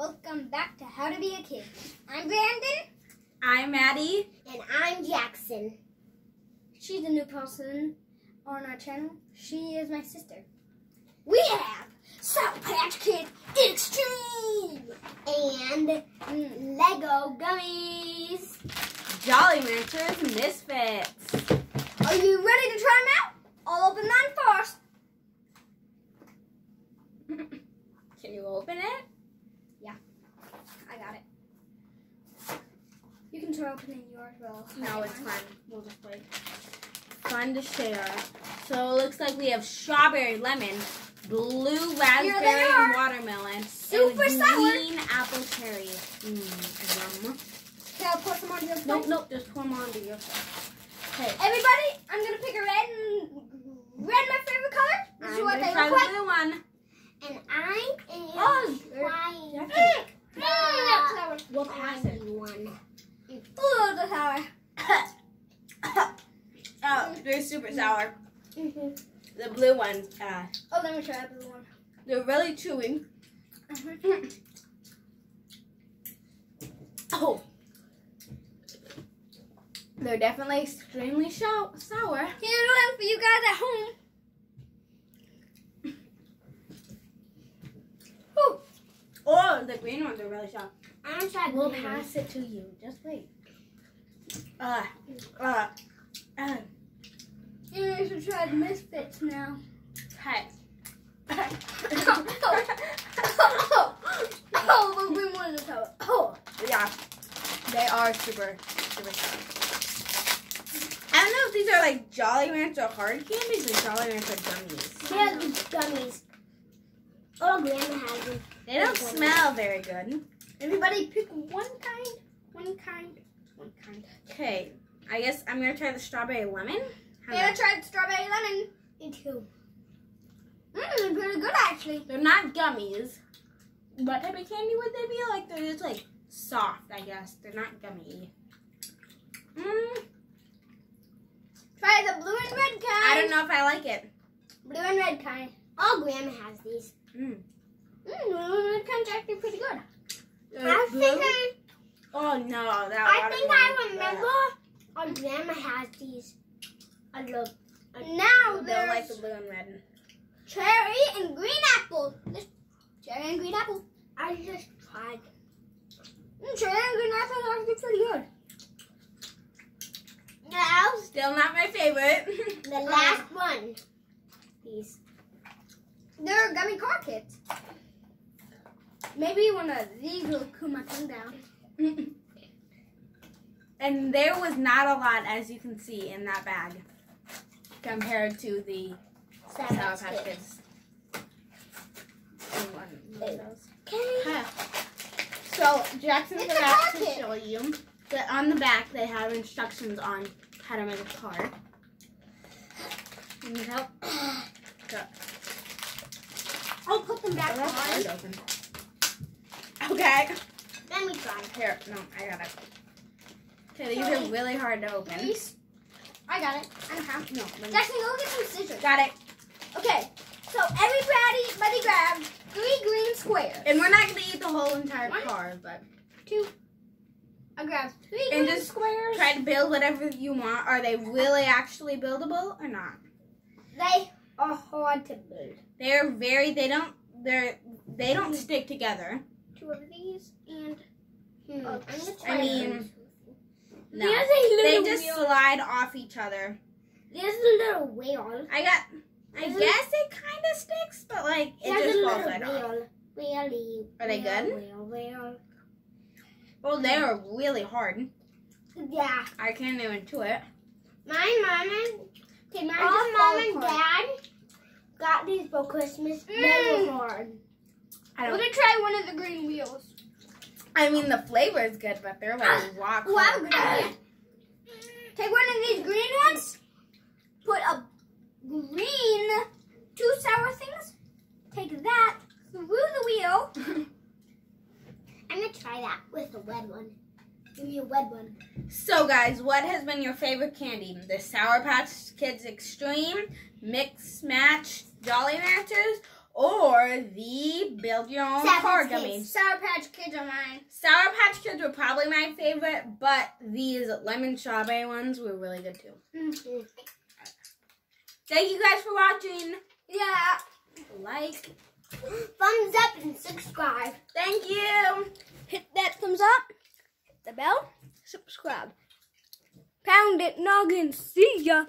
Welcome back to How to Be a Kid. I'm Brandon. I'm Maddie. And I'm Jackson. She's a new person on our channel. She is my sister. We have Sour Patch Kid Extreme and. Lego Gummies. Jolly Ranchers Misfits. Are you ready to try them out? I'll open mine first. Can you open it? I got it. You can try opening yours, Will. No, it's fun. We'll just wait. Fun to share. So it looks like we have strawberry lemon, blue raspberry and watermelon, Super and sour. green apple cherry. Mmm, yum. Okay, I'll put some on your Nope, nope, just pour them onto your Okay. Everybody, I'm gonna pick a red and red my favorite color. This is what they try look the like. blue one. And I am Oh, trying. Mm, that's sour. We'll pass it. candy one. Ooh, that's sour. oh, they're super sour. Mm-hmm. The blue ones, uh, Oh, let me try the blue one. they're really chewy. Mhm. Oh. They're definitely extremely sour. Here's one for you guys at home. Ooh, Oh, the green ones are really sour. I'm trying We'll pass it to you. Just wait. Uh, uh, uh, you should try the misfits now. hey. oh, oh, the green one is sour. Oh, yeah, they are super, super sour. I don't know if these are like Jolly Rancher hard candies or Jolly Rancher gummies. They're the gummies. Oh, Grandma has them. They don't smell very good. everybody pick one kind, one kind, one kind. Okay, I guess I'm gonna try the strawberry lemon. How Yeah, I tried strawberry lemon. Me too. Mmm, they're pretty good actually. They're not gummies. What type of candy would they be? Like they're just like soft, I guess. They're not gummy. Mmm. Try the blue and red kind. I don't know if I like it. Blue and red kind. Oh, Grandma has these. Mmm, blue and red kind's actually pretty good. They're I blue. think I, Oh no, that. I think I watermelon- remember. Um, oh, Grandma has these. I love. Now They'll there's like the blue and red. cherry and green apple. This cherry and green apple. I just tried. Mm, cherry and green apple are actually pretty good. Now, Still not my favorite. the last one. These. They're gummy car kits. Maybe one of these will cool my tongue down. and there was not a lot, as you can see, in that bag compared to the Sour Patch Kids. And of those. Okay. So Jackson It's about to show you that on the back they have instructions on how to make a car. You need help? Go. I'll put them back Oh, on. open. Okay. Let me try. Here, no, I got it. Okay, these are really hard to open. These- I got it. I know how. No, Jackson, go get some scissors. got it. Okay, so everybody, buddy, grab three green squares. And we're not gonna eat the whole entire One. car, but two. I grabbed three And green just squares. try to build whatever you want. Are they really actually buildable or not? They are hard to build. They're very. They don't. They're. They don't stick together. Two of these and Hmm. I mean. No. A They just wheel. slide off each other. There's a little wheel. I got. I guess it kind of sticks, but like it There's just a falls right off. wheel. Wheelie. Are they wheel, good? Wheel, wheel. Well, they are really hard. Yeah. I can't even do it. My mom and Okay, all mom and dad got these for Christmas. They Mm. were hard. I We're don't. gonna try one of the green wheels. I mean, the flavor is good, but they're like rock. Oh, I have a hard. good idea. Take one of these green ones. Put a green two sour things. Take that through the wheel. I'm gonna try that with a red one. Give me a red one. So, guys, what has been your favorite candy? The Sour Patch Kids Extreme, Mix Match, Jolly Ranchers, or the build your own Sour car Patch gummies. Kids. Sour Patch Kids are mine. Sour Patch Kids were probably my favorite, but these lemon strawberry ones were really good too. Thank you guys for watching. Yeah. Like, Thumbs up and subscribe. thank you. Hit that thumbs up. Hit the bell. Subscribe. Pound it, noggin. See ya.